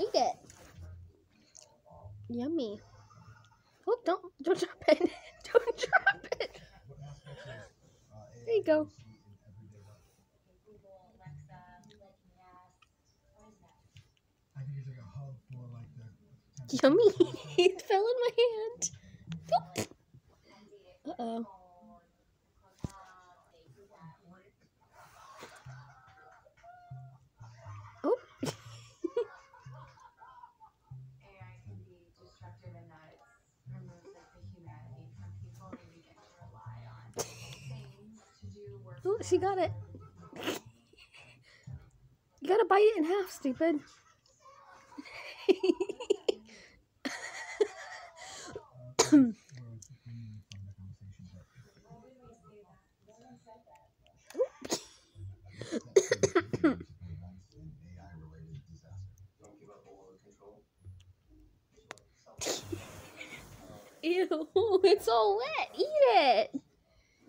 Eat it. Yummy. Oh, don't don't drop it. don't drop it. There you go. Yummy. it fell in my hand. Uh she got it. You gotta bite it in half, stupid. Ew, it's all wet. Eat it.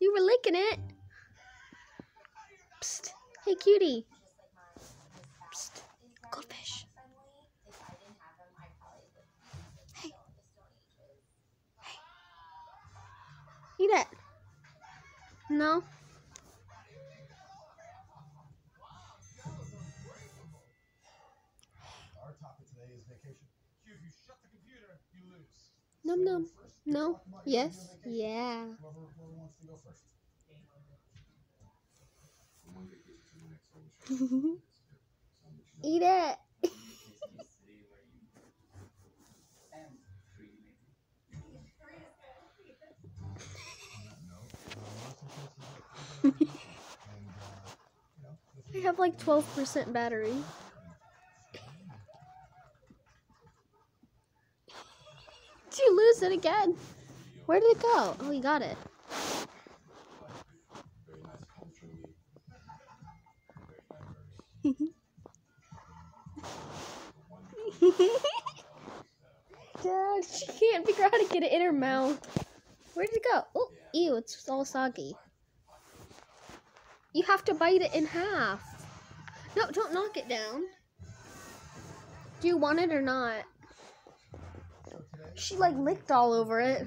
You were licking it. Psst. Hey, cutie. Psst. Goldfish. Hey. Hey. Eat it. No. Our topic today is vacation. Q, if you shut the computer, you lose. Num num. No. talk about your Yes. Yeah. Eat it. I have like 12% battery. Did you lose it again? Where did it go? Oh, you got it. Dad, she can't figure out how to get it in her mouth. Where did it go? Oh, ew, it's all soggy. You have to bite it in half. No, don't knock it down. Do you want it or not? She like licked all over it.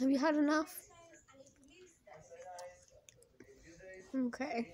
Have you had enough? Okay.